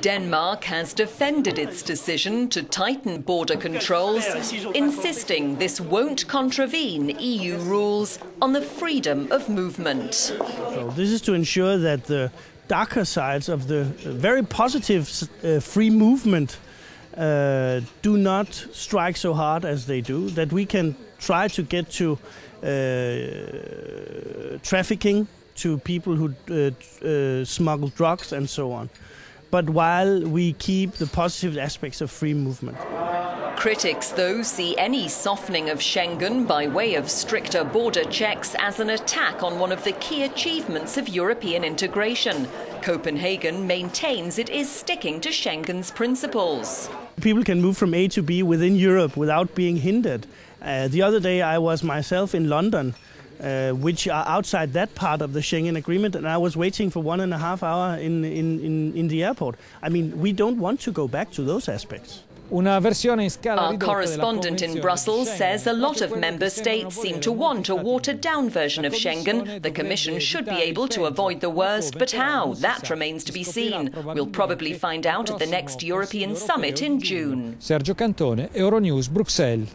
Denmark has defended its decision to tighten border controls, insisting this won't contravene EU rules on the freedom of movement. So this is to ensure that the darker sides of the very positive uh, free movement uh, do not strike so hard as they do, that we can try to get to uh, trafficking, to people who uh, uh, smuggle drugs and so on. But while we keep the positive aspects of free movement. Critics, though, see any softening of Schengen by way of stricter border checks as an attack on one of the key achievements of European integration. Copenhagen maintains it is sticking to Schengen's principles. People can move from A to B within Europe without being hindered. Uh, the other day, I was myself in London. Uh, which are outside that part of the Schengen agreement, and I was waiting for one and a half hour in, in, in, in the airport. I mean, we don't want to go back to those aspects. Our correspondent in Brussels says a lot of member states seem to want a watered down version of Schengen. The Commission should be able to avoid the worst, but how? That remains to be seen. We'll probably find out at the next European summit in June. Sergio Cantone, Euronews, Bruxelles.